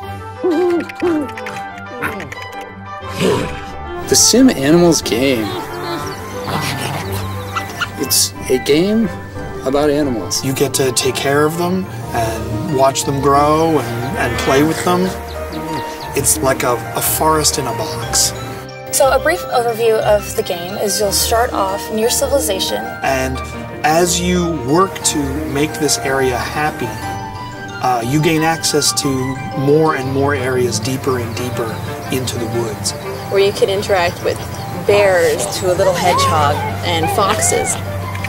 The SimAnimals game. It's a game about animals. You get to take care of them and watch them grow and, and play with them. It's like a, a forest in a box. So, a brief overview of the game is you'll start off in your civilization. And as you work to make this area happy, uh, you gain access to more and more areas deeper and deeper into the woods. Where you can interact with bears to a little hedgehog and foxes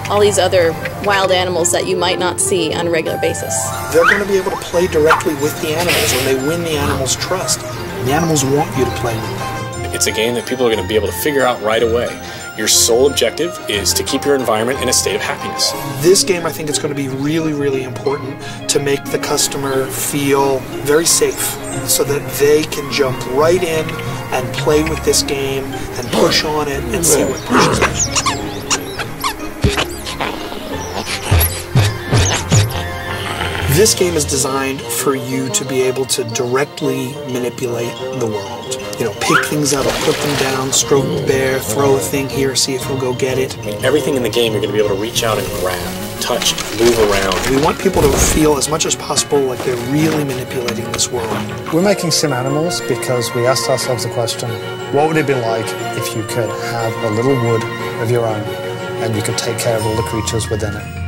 all these other wild animals that you might not see on a regular basis. They're going to be able to play directly with the animals and they win the animals' trust. The animals want you to play with them. It's a game that people are going to be able to figure out right away. Your sole objective is to keep your environment in a state of happiness. This game, I think it's going to be really, really important to make the customer feel very safe so that they can jump right in and play with this game and push on it and see what pushes. This game is designed for you to be able to directly manipulate the world. You know, pick things up, put them down, stroke the bear, throw a thing here, see if he'll go get it. I mean, everything in the game you're going to be able to reach out and grab, touch, move around. We want people to feel as much as possible like they're really manipulating this world. We're making SimAnimals because we asked ourselves the question, what would it be like if you could have a little wood of your own and you could take care of all the creatures within it?